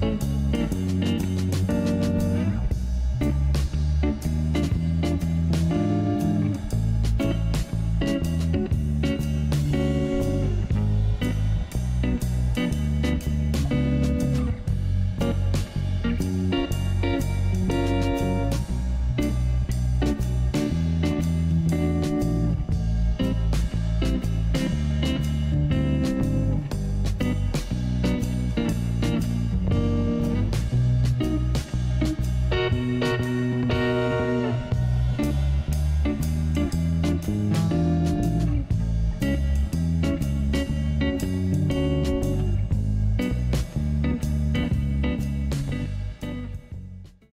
Música